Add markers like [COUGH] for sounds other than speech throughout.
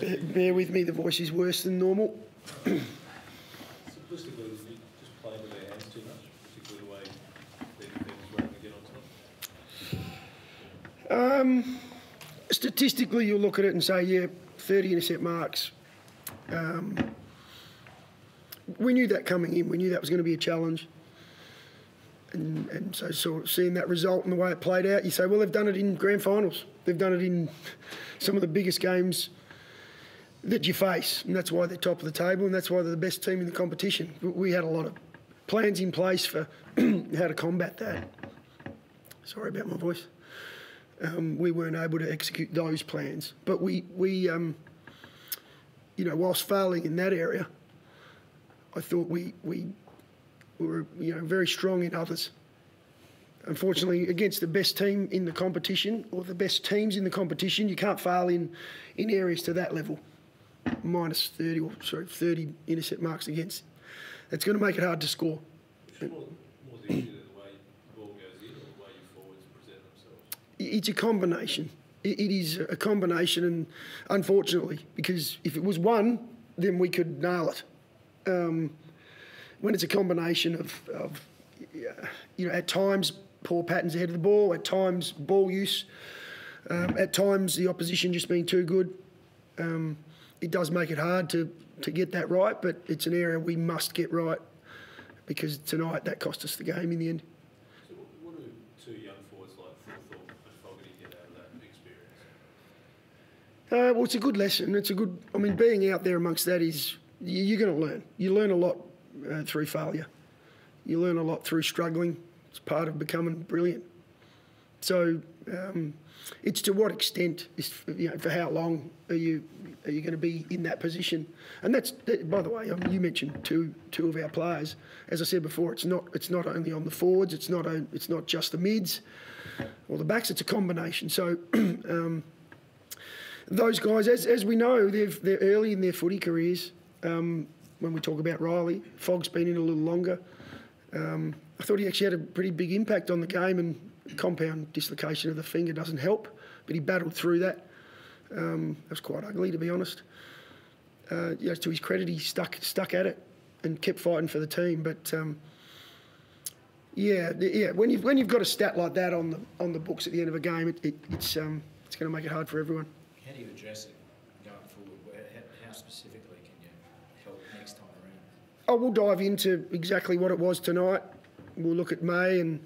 Bear, with me, the voice is worse than normal. You? Um, statistically, you'll look at it and say, yeah, 30 intercept marks. Um, we knew that coming in. We knew that was going to be a challenge. And, and so, seeing that result and the way it played out, you say, well, they've done it in grand finals. They've done it in some of the biggest games that you face, and that's why they're top of the table, and that's why they're the best team in the competition. We had a lot of plans in place for [CLEARS THROAT] how to combat that. Sorry about my voice. Um, we weren't able to execute those plans, but we, we um, you know, whilst failing in that area, I thought we, we were, you know, very strong in others. Unfortunately, against the best team in the competition or the best teams in the competition, you can't fail in, in areas to that level. Minus 30 or sorry, 30 intercept marks against. It's going to make it hard to score. Which more, more the issue than the way the ball goes in or the way your forwards present themselves? It's a combination. It, it is a combination, and unfortunately, because if it was one, then we could nail it. Um, when it's a combination of, of you know, at times poor patterns ahead of the ball, at times ball use, um, at times the opposition just being too good. Um, it does make it hard to, to get that right, but it's an area we must get right because tonight that cost us the game in the end. So what, what do two young forwards like and Fogarty get out of that experience? Uh, well, it's a good lesson. It's a good. I mean, being out there amongst that is you're going to learn. You learn a lot uh, through failure. You learn a lot through struggling. It's part of becoming brilliant. So um, it's to what extent, is, you know, for how long are you are you going to be in that position? And that's, by the way, um, you mentioned two two of our players. As I said before, it's not it's not only on the forwards. It's not a, it's not just the mids or the backs. It's a combination. So. [CLEARS THROAT] um, those guys, as, as we know, they're, they're early in their footy careers. Um, when we talk about Riley, Fogg's been in a little longer. Um, I thought he actually had a pretty big impact on the game, and compound dislocation of the finger doesn't help, but he battled through that. Um, it was quite ugly, to be honest. Uh, you know, to his credit, he stuck stuck at it and kept fighting for the team. But um, yeah, yeah, when you've when you've got a stat like that on the on the books at the end of a game, it, it, it's um, it's going to make it hard for everyone. How do you address it going forward? How, how specifically can you help next time around? Oh, we'll dive into exactly what it was tonight. We'll look at May and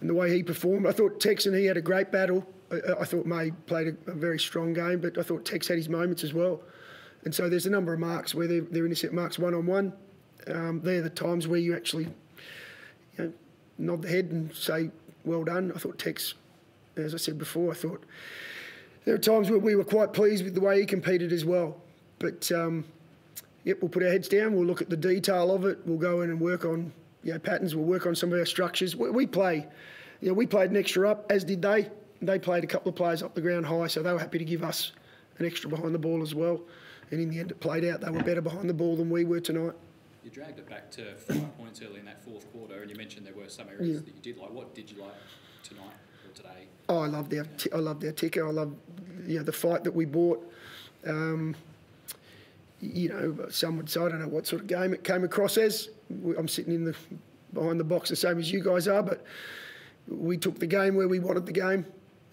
and the way he performed. I thought Tex and he had a great battle. I, I thought May played a, a, very strong game, but I thought Tex had his moments as well. And so there's a number of marks where they're, they're intercept marks one on one. Um, they're the times where you actually you know, nod the head and say, well done. I thought Tex, as I said before, I thought there are times where we were quite pleased with the way he competed as well. But um, yep, we'll put our heads down. We'll look at the detail of it. We'll go in and work on you know, patterns. We'll work on some of our structures. We, we play, you know, we played an extra up, as did they. They played a couple of players up the ground high, so they were happy to give us an extra behind the ball as well. And in the end, it played out. They were better behind the ball than we were tonight. You dragged it back to five points early in that fourth quarter, and you mentioned there were some areas yeah. that you did like. What did you like tonight or today? Oh, I loved our, I loved our ticker. I love, you know, the fight that we bought. Um, you know, some would say I don't know what sort of game it came across as. I'm sitting in the behind the box the same as you guys are, but we took the game where we wanted the game.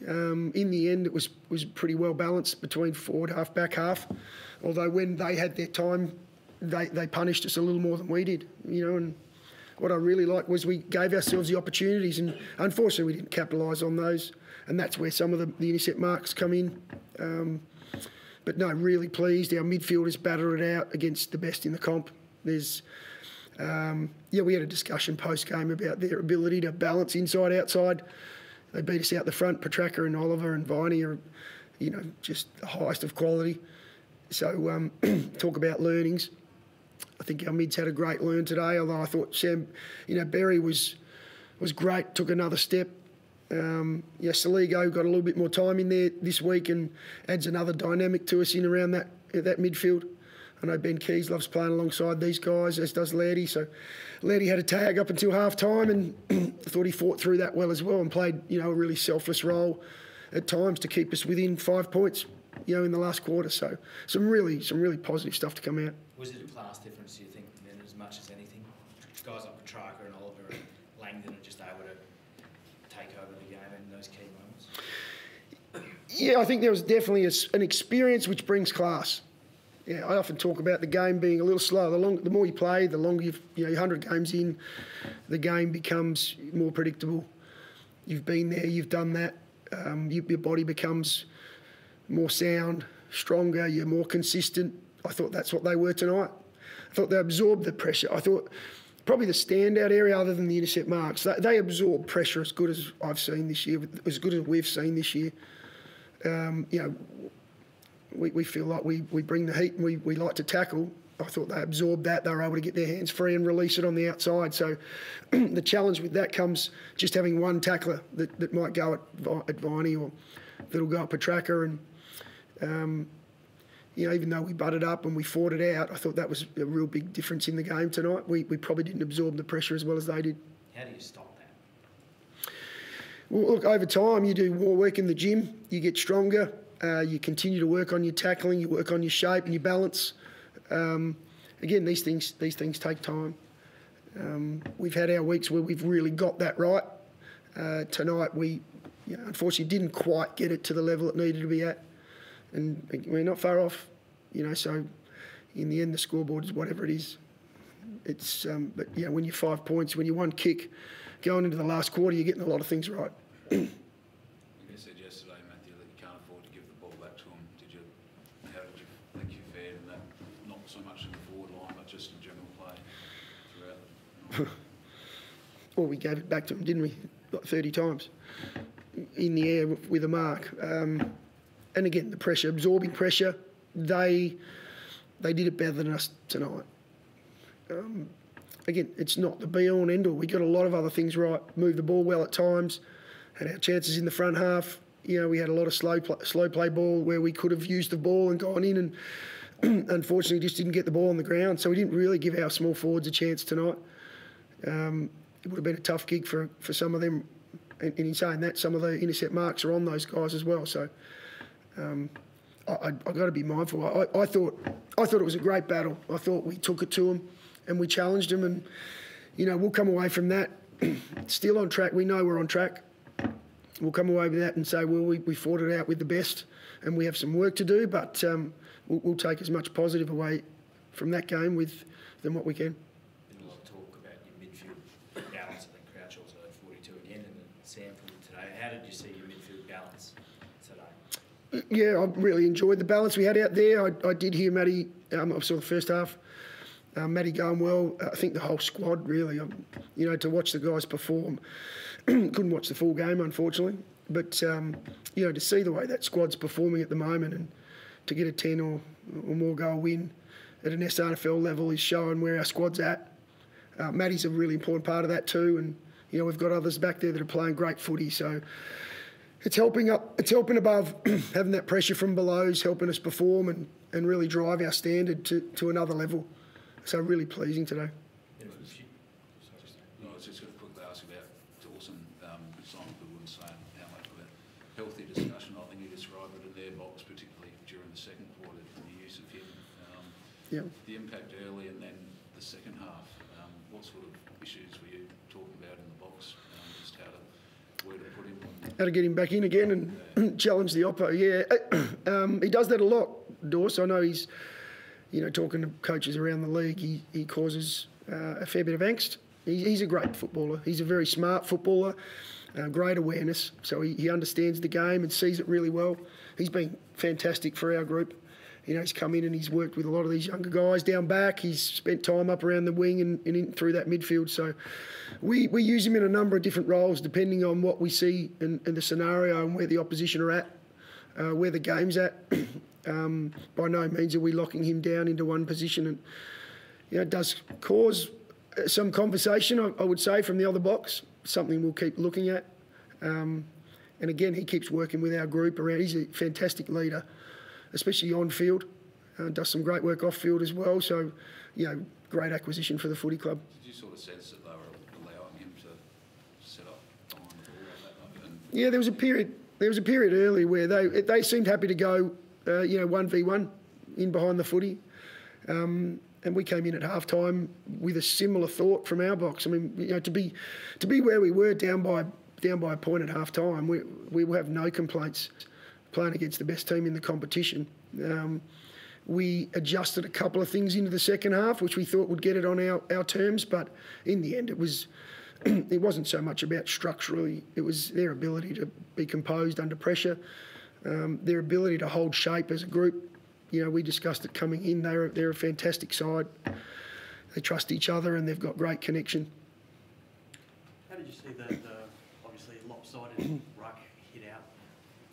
Um, in the end, it was was pretty well balanced between forward half, back half. Although when they had their time, they, they punished us a little more than we did. You know, and what I really liked was we gave ourselves the opportunities, and unfortunately we didn't capitalise on those. And that's where some of the, the intercept marks come in. Um, but no, really pleased. Our midfielders battered it out against the best in the comp. There's um, yeah, we had a discussion post game about their ability to balance inside outside. They beat us out the front. Petracca and Oliver and Viney are, you know, just the highest of quality. So um, [CLEARS THROAT] talk about learnings. I think our mids had a great learn today. Although I thought Sam, you know, Berry was was great. Took another step. Um, yeah, Soligo got a little bit more time in there this week and adds another dynamic to us in around that that midfield. I know Ben Keays loves playing alongside these guys, as does Laddie. So Laddie had a tag up until half time and [CLEARS THROAT] thought he fought through that well as well and played, you know, a really selfless role at times to keep us within five points. you know, in the last quarter. So some really, some really positive stuff to come out. Was it a class difference, do you think, then, as much as anything? Guys like Petracca and Oliver and Langdon are just able to take over those key moments. Yeah, I think there was definitely a an experience which brings class. Yeah, I often talk about the game being a little slower. The, long, the more you play, the longer you've, you know, 100 games in, the game becomes more predictable. You've been there, you've done that. Um, you, your body becomes more sound, stronger, you're more consistent. I thought that's what they were tonight. I thought they absorbed the pressure. I thought probably the standout area other than the intercept marks, they, they absorb pressure as good as I've seen this year, as good as we've seen this year. Um, you know, we, we feel like we, we bring the heat and we, we like to tackle. I thought they absorbed that. They were able to get their hands free and release it on the outside. So [CLEARS THROAT] the challenge with that comes just having one tackler that, that might go at, at Viney or that'll go at Petracca. And, um, you know, even though we butted up and we fought it out, I thought that was a real big difference in the game tonight. We, we probably didn't absorb the pressure as well as they did. How do you stop that? Well, look, over time, you do more work in the gym, you get stronger, uh, you continue to work on your tackling, you work on your shape and your balance. Um, again, these things these things take time. Um, we've had our weeks where we've really got that right. Uh, tonight, we you know, unfortunately didn't quite get it to the level it needed to be at, and we're not far off. You know, so in the end, the scoreboard is whatever it is. It's um, but yeah, when you're five points, when you're one kick, going into the last quarter, you're getting a lot of things right. [CLEARS THROAT] You said yesterday, Matthew, that you can't afford to give the ball back to them. Did you? How did you think you fared in that? Not so much in the forward line, but just in general play throughout. The, [LAUGHS] Well, we gave it back to them, didn't we? Like 30 times in the air with, with a mark. Um, and again, the pressure, absorbing pressure, they they did it better than us tonight. Um, again, it's not the be all and end all. We got a lot of other things right. Moved the ball well at times, had our chances in the front half. You know, we had a lot of slow play, slow play ball where we could have used the ball and gone in, and [CLEARS THROAT] unfortunately just didn't get the ball on the ground. So we didn't really give our small forwards a chance tonight. Um, it would have been a tough gig for, for some of them. And, and in saying that, some of the intercept marks are on those guys as well. So um, I, I, got to be mindful. I, I thought I thought it was a great battle. I thought we took it to them and we challenged them, and you know we'll come away from that [CLEARS THROAT] still on track. We know we're on track. We'll come away with that and say, well, we, we fought it out with the best, and we have some work to do, but um, we'll, we'll take as much positive away from that game with than what we can. Been a lot of talk about your midfield balance. I think Crouch also had 42 again, and then Sam pulled today. How did you see your midfield balance today? Yeah, I really enjoyed the balance we had out there. I, I did hear Matty, um, I saw the first half, uh, Matty going well. I think the whole squad, really. Um, you know, to watch the guys perform. [CLEARS THROAT] Couldn't watch the full game, unfortunately. But, um, you know, to see the way that squad's performing at the moment and to get a 10 or, or more goal win at an SANFL level is showing where our squad's at. Uh, Matty's a really important part of that too. And, you know, we've got others back there that are playing great footy. So, it's helping up. It's helping above, [CLEARS THROAT] having that pressure from below is helping us perform and, and really drive our standard to, to another level. So really pleasing today. Bit of a few- sorry, just- no, I was just going to quickly ask about Dawson. Um, Simon Goodwin saying how much of a healthy discussion I think he described it in their box, particularly during the second quarter, the use of him. Um, Yeah. the impact early and then the second half. Um, what sort of issues were you talking about in the box? Um, just how to How to get him back in again and [CLEARS THROAT] challenge the oppo. Yeah, [CLEARS THROAT] um, he does that a lot. Dawes. I know he's, you know, talking to coaches around the league. He he causes uh, a fair bit of angst. He, he's a great footballer. He's a very smart footballer. Uh, great awareness, so he, he understands the game and sees it really well. He's been fantastic for our group. You know, he's come in and he's worked with a lot of these younger guys down back. He's spent time up around the wing and, and in, through that midfield. So we, we use him in a number of different roles depending on what we see in, in the scenario and where the opposition are at, uh, where the game's at. [CLEARS THROAT] um, by no means are we locking him down into one position. And, you know, it does cause uh, some conversation, I, I would say, from the other box, something we'll keep looking at. Um, and again, he keeps working with our group around. He's a fantastic leader, especially on field. Uh, does some great work off field as well. So, you know, great acquisition for the footy club. Did you sort of sense that they were allowing him to set up behind the ball? And Yeah, there was a period. There was a period early where they they seemed happy to go uh, you know, 1v1 in behind the footy. Um, and we came in at half time with a similar thought from our box. I mean, you know, to be to be where we were down by down by a point at half time, we, we will have no complaints playing against the best team in the competition. Um, we adjusted a couple of things into the second half, which we thought would get it on our, our terms, but in the end, it was [CLEARS THROAT] it wasn't so much about structurally. It was their ability to be composed under pressure, um, their ability to hold shape as a group. You know, we discussed it coming in. They're they're a fantastic side. They trust each other and they've got great connection. How did you see the, the obviously lopsided [CLEARS THROAT] ruck hit out?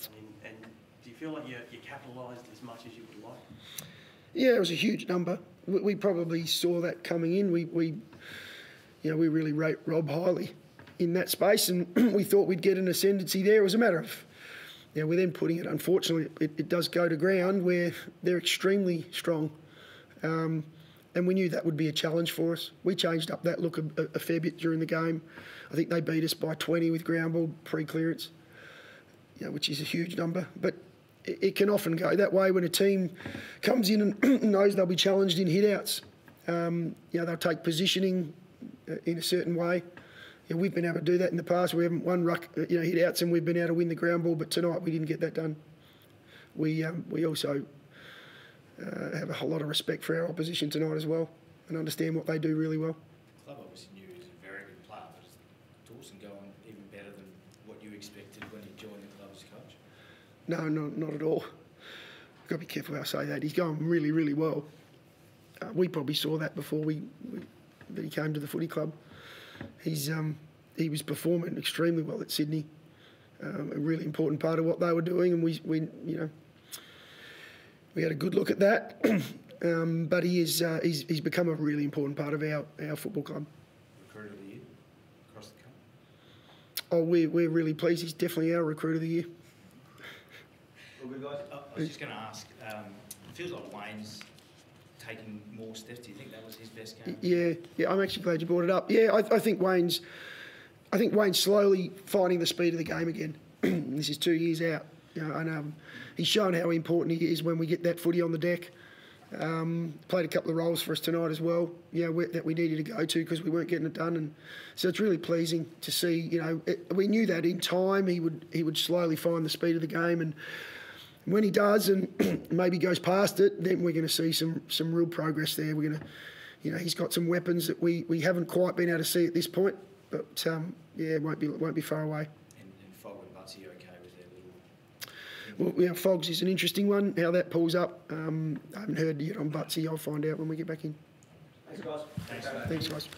I mean, and do you feel like you, you capitalised as much as you would like? Yeah, it was a huge number. We, we probably saw that coming in. We, we, you know, we really rate Rob highly in that space, and [CLEARS THROAT] we thought we'd get an ascendancy there. It was a matter of, you know, we're then putting it. Unfortunately, it, it does go to ground where they're extremely strong, um, and we knew that would be a challenge for us. We changed up that look a, a, fair bit during the game. I think they beat us by 20 with ground ball pre-clearance, know, which is a huge number, but it, it can often go that way when a team comes in and [CLEARS THROAT] knows they'll be challenged in hit-outs. Um, you know, they'll take positioning uh, in a certain way. We've been able to do that in the past. We haven't won ruck, uh, you know, hit-outs and we've been able to win the ground ball, but tonight we didn't get that done. We, um, we also uh, have a whole lot of respect for our opposition tonight as well and understand what they do really well. Club obviously knew he was a very good player, but is Dawson going even better than what you expected when he joined the club as coach? No, no, not at all. I've got to be careful how I say that. He's going really, really well. Uh, we probably saw that before we, we that he came to the footy club. He's um, he was performing extremely well at Sydney. Um, a really important part of what they were doing, and we, we you know, we had a good look at that. [CLEARS THROAT] um, but he is uh, he's, he's become a really important part of our, our football club. Recruit of the year across the cup? Oh, we're, we're really pleased. He's definitely our recruit of the year. All good, guys. I I was just going to ask, um, it feels like Wayne's taking more steps. Do you think that was his best game? Yeah, yeah, I'm actually glad you brought it up. Yeah, I, I think Wayne's, I think Wayne's slowly finding the speed of the game again. [CLEARS THROAT] this is two years out, you know, and um, he's shown how important he is when we get that footy on the deck. Um, played a couple of roles for us tonight as well, you know, that we needed to go to because we weren't getting it done, and so it's really pleasing to see. You know, it, we knew that in time he would he would slowly find the speed of the game, and when he does and [CLEARS THROAT] maybe goes past it, then we're going to see some some real progress there. We're going to, you know, he's got some weapons that we, we haven't quite been able to see at this point, but um, yeah, it won't be won't be far away. And, and Fogg and Butsy okay with their little... Well, yeah, Fogs is an interesting one. How that pulls up, um, I haven't heard yet on Butsy. I'll find out when we get back in. Thanks, guys. Thanks. Thanks, guys.